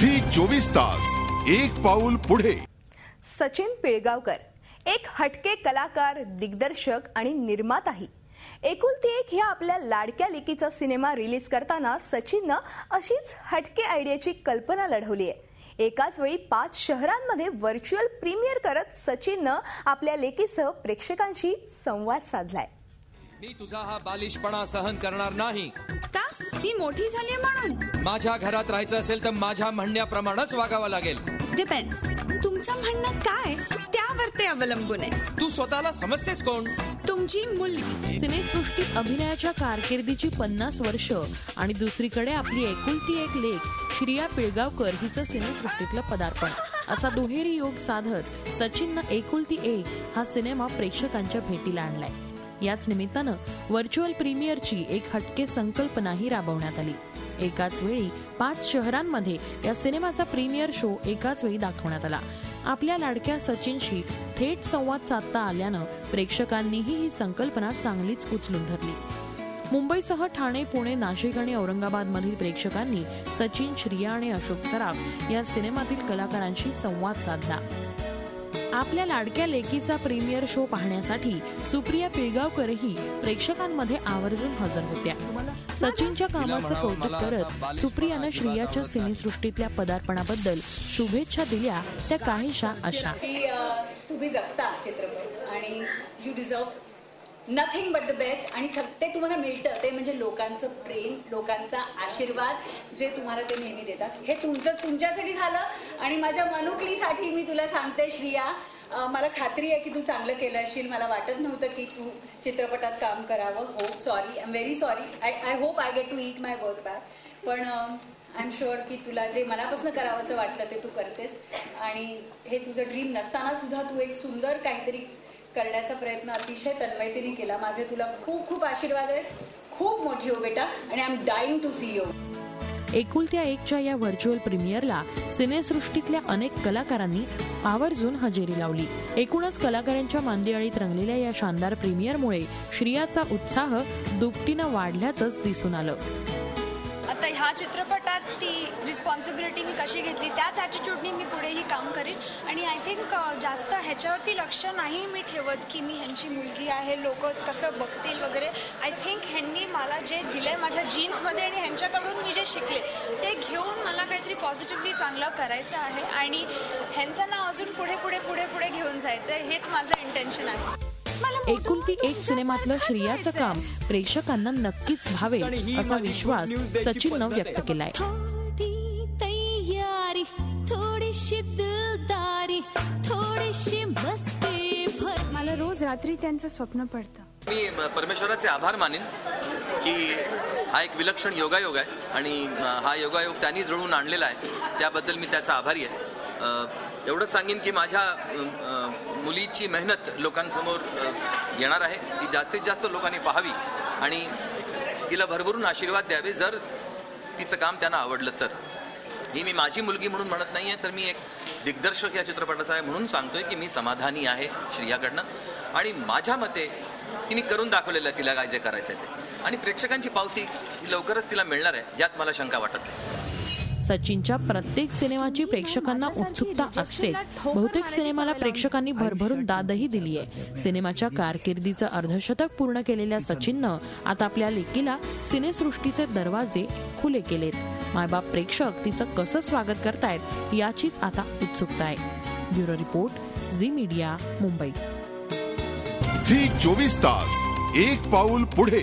Zee चोवीस तास एक पाऊल पुढे. सचिन पिळगावकर एक हटके कलाकार दिग्दर्शक आणि निर्माताही. एकुलती एक ह्या आपल्या लाडक्या लेकीचा सिनेमा रिलीज करताना सचिननं अशीच हटके आयडियाची कल्पना लढवली आहे एकाच वेळी पाच शहरांमध्ये व्हर्च्युअल प्रीमियर करत सचिननं आपल्या लेकीसह प्रेक्षकांशी संवाद साधलाय. मी तुझा हा बालिशपणा सहन करणार नाही. का? ती मोठी झाली म्हणून? माझ्या घरात राहायचं असेल तर माझ्या म्हणण्याप्रमाणेच वागावं लागेल. डिपेंड्स तुमचं म्हणणं काय? त्यावर ते अवलंबून आहे. तू स्वतःला समजतेस कोण? तुमची मुलगी. सिनेसृष्टीत अभिनयाच्या कारकिर्दीची पन्नास वर्ष आणि दुसरीकडे आपली एकुलती एक लेख श्रिया पिळगावकर हिचं सिनेसृष्टीतलं पदार्पण. असा दुहेरी योग साधत सचिननं एकुलती एक हा सिनेमा प्रेक्षकांच्या भेटीला आणलाय. याच निमित्तानं व्हर्च्युअल प्रीमियरची एक हटके संकल्पनाही राबवण्यात आली. एकाच वेळी पाच शहरांमध्ये या सिनेमाचा प्रीमियर शो एकाच वेळी दाखवण्यात आला. आपल्या लाडक्या सचिनशी थेट संवाद साधता आल्यानं प्रेक्षकांनीही ही संकल्पना चांगलीच उचलून धरली. मुंबईसह ठाणे पुणे नाशिक आणि औरंगाबाद मधील प्रेक्षकांनी सचिन श्रिया आणि अशोक सराफ या सिनेमातील कलाकारांशी संवाद साधला. आपल्या लाडक्या लेकीचा प्रीमियर शो पाहण्यासाठी सुप्रिया पिळगावकरही प्रेक्षकांमध्ये आवर्जून हजर होत्या. सचिनच्या कामाचं कौतुक करत सुप्रियानं श्रियाच्या सिनेसृष्टीतल्या पदार्पणाबद्दल शुभेच्छा दिल्या त्या काहीशा अशा. तुम्ही जगता चित्रपट आणि you deserve nothing but the best आणि ते तुम्हाला मिळतं. ते म्हणजे लोकांचं प्रेम लोकांचा आशीर्वाद जे तुम्हाला ते नेहमी देतात. हे तुमचं तुमच्यासाठी झालं. आणि माझ्या मनुकलीसाठी मी तुला सांगते श्रिया. मला खात्री आहे की तू चांगलं केलं असशील. मला वाटत नव्हतं की तू चित्रपटात काम करावं. हो sorry I am very sorry I I hope I get to eat my work back पण आय एम शुअर की तुला जे मनापासून करावंसं वाटलं ते तू करतेस. आणि हे तुझं ड्रीम नसताना सुद्धा तू एक सुंदर काहीतरी करण्याचा प्रयत्न अतिशय तन्मयतेने केला. माझे तुला खूप खूप आशीर्वाद आहेत. खूप मोठी हो बेटा. आणि I am dying to see you एकुलत्या एकच्या या व्हर्च्युअल प्रीमियरला सिनेसृष्टीतल्या अनेक कलाकारांनी आवर्जून हजेरी लावली. एकूणच कलाकारांच्या मांदियाळीत रंगलेल्या या शानदार प्रीमियरमुळे श्रियाचा उत्साह दुपटीनं वाढल्याचंच दिसून आलं. ह्या चित्रपटात ती रिस्पॉन्सिबिलिटी मी कशी घेतली त्याच ॲटिट्यूडनी मी पुढेही काम करीन. आणि आय थिंक जास्त ह्याच्यावरती लक्ष नाही मी ठेवत की मी ह्यांची मुलगी आहे लोक कसं बघतील वगैरे. आय थिंक ह्यांनी मला जे दिलंय माझ्या जीन्समध्ये आणि ह्यांच्याकडून मी जे शिकले ते घेऊन मला काहीतरी पॉझिटिव्हली चांगलं करायचं आहे. आणि ह्यांचं नाव अजून पुढे पुढे पुढे पुढे घेऊन जायचं आहे हेच माझं इंटेन्शन आहे. एकुलती एक सिनेमातलं श्रियाचं काम प्रेक्षकांना नक्कीच भावेल असा विश्वास सचिननं व्यक्त केलाय. थोडीशी दिलदारी थोडीशी मस्ती भर मला रोज रात्री त्यांचं स्वप्न पडतं. मी परमेश्वराचे आभार मानेन की हा एक विलक्षण योगायोग आहे आणि हा योगायोग त्यांनी जुळवून आणलेला आहे. त्याबद्दल मी त्याचा आभारी आहे. एवढंच सांगेन की माझ्या मुलीची मेहनत लोकांसमोर येणार आहे. ती जास्तीत जास्त लोकांनी पाहावी आणि तिला भरभरून आशीर्वाद द्यावे जर तिचं काम त्यांना आवडलं तर. ही मी माझी मुलगी म्हणून म्हणत नाही आहे तर मी एक दिग्दर्शक या चित्रपटाचा आहे म्हणून सांगतोय की मी समाधानी आहे श्रियाकडनं. आणि माझ्या मते तिने करून दाखवलेलं आहे तिला काय जे करायचं आहे ते. आणि प्रेक्षकांची पावती लवकरच तिला मिळणार आहे यात मला शंका वाटत नाही. सचिनच्या प्रत्येक सिनेमाची प्रेक्षकांना उत्सुकता असतेच. बहुतेक सिनेमाला प्रेक्षकांनी भरभरून दादही दिली आहे. सिनेमाच्या कारकिर्दीचं अर्धशतक पूर्ण केलेल्या सचिननं आता आपल्या लेकीला सिनेसृष्टीचे दरवाजे खुले केलेत. मायबाप प्रेक्षक तिचं कसं स्वागत करतायत याचीच आता उत्सुकता आहे. Bureau report Zee media Mumbai. Zee चोवीस तास एक पाऊल पुढे.